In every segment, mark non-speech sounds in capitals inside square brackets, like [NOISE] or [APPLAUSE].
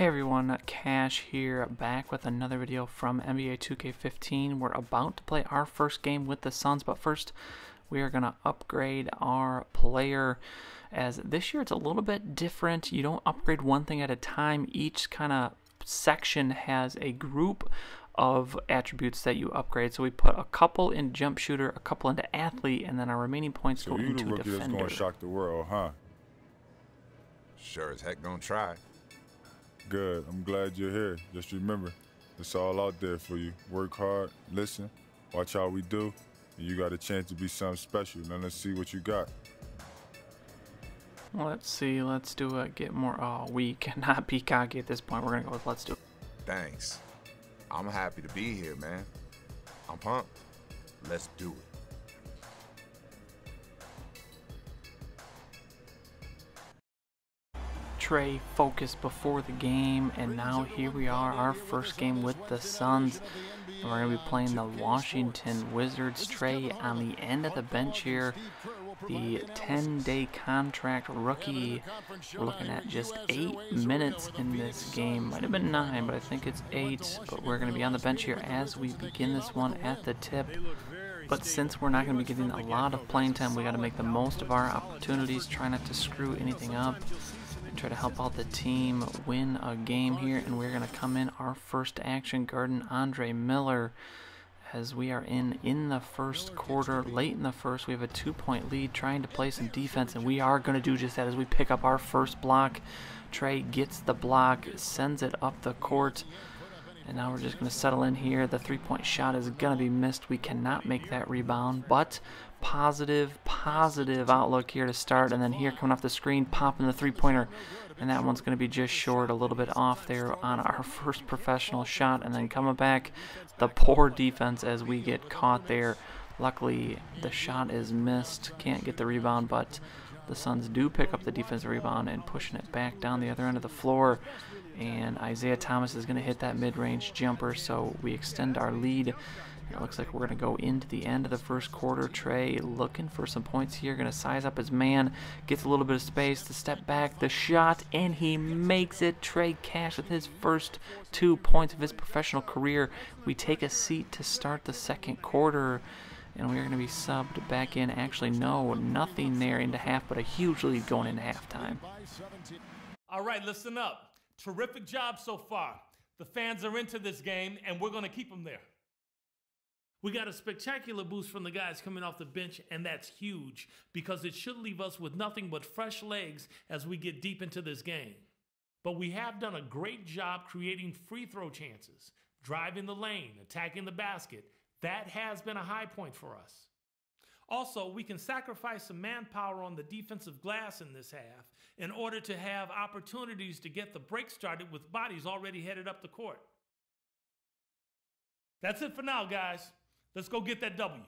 Hey everyone, Cash here, back with another video from NBA 2K15. We're about to play our first game with the Suns, but first we are going to upgrade our player as this year it's a little bit different. You don't upgrade one thing at a time. Each kind of section has a group of attributes that you upgrade. So we put a couple in jump shooter, a couple into athlete, and then our remaining points so go you into the rookie defender. that's gonna shock the world, huh? Sure as heck gonna try. Good. I'm glad you're here. Just remember, it's all out there for you. Work hard, listen, watch how we do, and you got a chance to be something special. Now let's see what you got. Let's see, let's do a get more. Oh, we cannot [LAUGHS] be cocky at this point. We're gonna go with let's do. It. Thanks. I'm happy to be here, man. I'm pumped. Let's do it. Trey focused before the game, and now here we are, our first game with the Suns. And we're going to be playing the Washington Wizards. Trey on the end of the bench here, the 10-day contract rookie. We're looking at just eight minutes in this game. Might have been nine, but I think it's eight. But we're going to be on the bench here as we begin this one at the tip. But since we're not going to be getting a lot of playing time, we got to make the most of our opportunities. Try not to screw anything up and try to help out the team win a game here. And we're going to come in our first action garden, Andre Miller, as we are in in the first quarter, late in the first. We have a two-point lead, trying to play some defense, and we are going to do just that as we pick up our first block. Trey gets the block, sends it up the court. And now we're just going to settle in here. The three-point shot is going to be missed. We cannot make that rebound, but positive, positive outlook here to start. And then here coming off the screen, popping the three-pointer. And that one's going to be just short, a little bit off there on our first professional shot. And then coming back, the poor defense as we get caught there. Luckily, the shot is missed. Can't get the rebound, but the Suns do pick up the defensive rebound and pushing it back down the other end of the floor and Isaiah Thomas is going to hit that mid-range jumper, so we extend our lead. It looks like we're going to go into the end of the first quarter. Trey looking for some points here, going to size up his man, gets a little bit of space to step back, the shot, and he makes it. Trey Cash with his first two points of his professional career. We take a seat to start the second quarter and we're going to be subbed back in. Actually, no, nothing there into half, but a huge lead going into halftime. All right, listen up. Terrific job so far. The fans are into this game, and we're going to keep them there. We got a spectacular boost from the guys coming off the bench, and that's huge because it should leave us with nothing but fresh legs as we get deep into this game. But we have done a great job creating free throw chances, driving the lane, attacking the basket. That has been a high point for us. Also, we can sacrifice some manpower on the defensive glass in this half in order to have opportunities to get the break started with bodies already headed up the court. That's it for now, guys. Let's go get that W.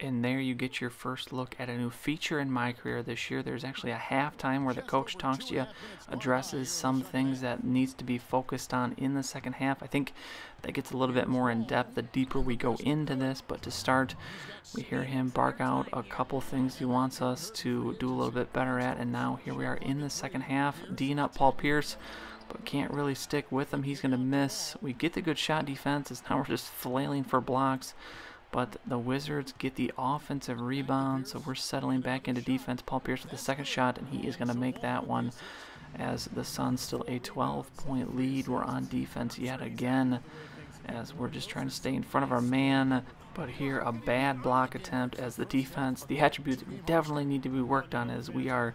And there you get your first look at a new feature in my career this year. There's actually a halftime where the coach talks to you, addresses some things that needs to be focused on in the second half. I think that gets a little bit more in depth the deeper we go into this. But to start, we hear him bark out a couple things he wants us to do a little bit better at. And now here we are in the second half. D'ing up Paul Pierce but can't really stick with him. He's going to miss. We get the good shot defense. It's now we're just flailing for blocks. But the Wizards get the offensive rebound, so we're settling back into defense. Paul Pierce with the second shot, and he is going to make that one as the Suns still a 12-point lead. We're on defense yet again as we're just trying to stay in front of our man. But here, a bad block attempt as the defense, the attributes definitely need to be worked on as we are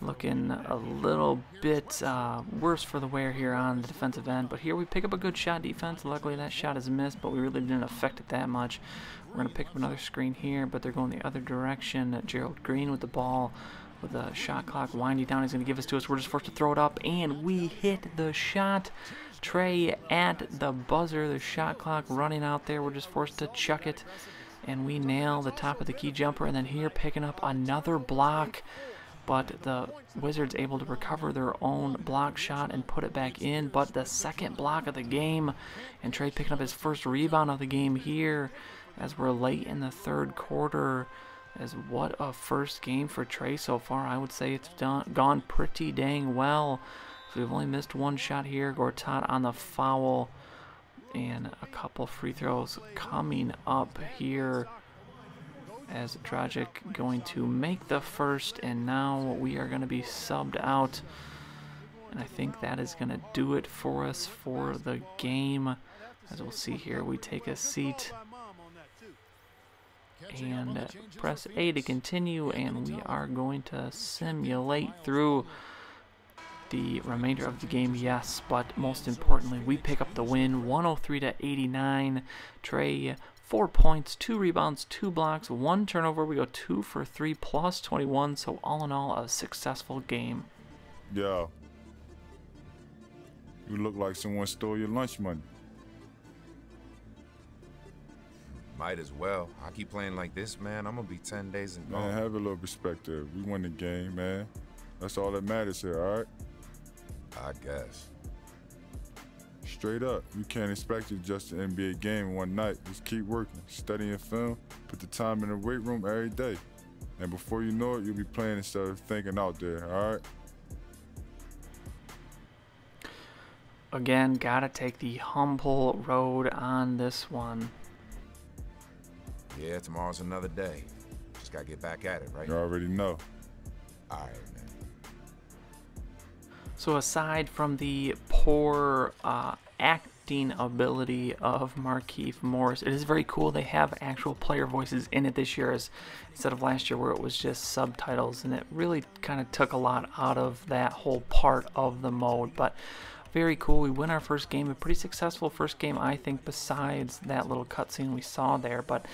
looking a little bit uh, worse for the wear here on the defensive end. But here we pick up a good shot defense. Luckily that shot is missed, but we really didn't affect it that much. We're going to pick up another screen here, but they're going the other direction. Gerald Green with the ball with the shot clock winding down. He's going to give us to us. We're just forced to throw it up, and we hit the shot. Trey at the buzzer. The shot clock running out there. We're just forced to chuck it, and we nail the top of the key jumper. And then here picking up another block but the Wizards able to recover their own block shot and put it back in. But the second block of the game, and Trey picking up his first rebound of the game here as we're late in the third quarter. As what a first game for Trey so far. I would say it's done, gone pretty dang well. So we've only missed one shot here. Gortat on the foul. And a couple free throws coming up here as Dragic going to make the first. And now we are going to be subbed out. And I think that is going to do it for us for the game. As we'll see here, we take a seat and press A to continue and we are going to simulate through the remainder of the game yes but most importantly we pick up the win 103 to 89 Trey four points two rebounds two blocks one turnover we go two for three plus 21 so all in all a successful game yeah you look like someone stole your lunch money Might as well. I keep playing like this, man. I'm gonna be 10 days and gone. Man, have a little perspective. We won the game, man. That's all that matters here, all right? I guess. Straight up, you can't expect to just an NBA game in one night. Just keep working, studying film, put the time in the weight room every day. And before you know it, you'll be playing instead of thinking out there, all right? Again, gotta take the humble road on this one. Yeah, tomorrow's another day. Just gotta get back at it, right? You already know. All right, man. So aside from the poor uh, acting ability of Markieff Morris, it is very cool. They have actual player voices in it this year, as, instead of last year where it was just subtitles, and it really kind of took a lot out of that whole part of the mode. But very cool. We win our first game, a pretty successful first game, I think, besides that little cutscene we saw there. But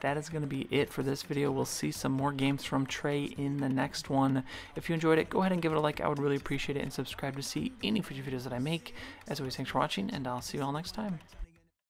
that is going to be it for this video. We'll see some more games from Trey in the next one. If you enjoyed it, go ahead and give it a like. I would really appreciate it. And subscribe to see any future videos that I make. As always, thanks for watching, and I'll see you all next time.